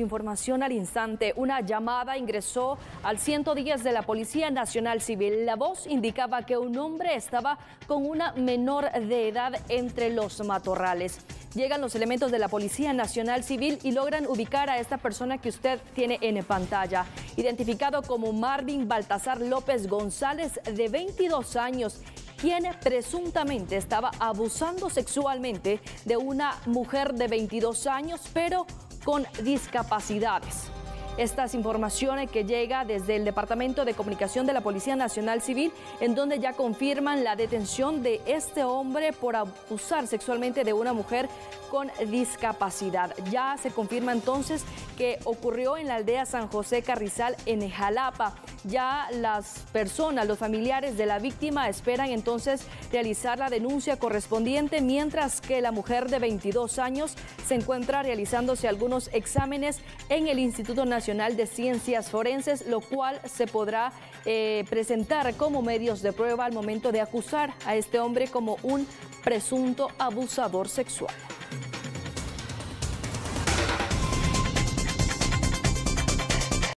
Información al instante, una llamada ingresó al 110 de la Policía Nacional Civil. La voz indicaba que un hombre estaba con una menor de edad entre los matorrales. Llegan los elementos de la Policía Nacional Civil y logran ubicar a esta persona que usted tiene en pantalla, identificado como Marvin Baltasar López González, de 22 años quien presuntamente estaba abusando sexualmente de una mujer de 22 años, pero con discapacidades. Estas informaciones que llega desde el Departamento de Comunicación de la Policía Nacional Civil, en donde ya confirman la detención de este hombre por abusar sexualmente de una mujer con discapacidad. Ya se confirma entonces que ocurrió en la aldea San José Carrizal en Jalapa. Ya las personas, los familiares de la víctima esperan entonces realizar la denuncia correspondiente, mientras que la mujer de 22 años se encuentra realizándose algunos exámenes en el Instituto Nacional de Ciencias Forenses, lo cual se podrá eh, presentar como medios de prueba al momento de acusar a este hombre como un presunto abusador sexual.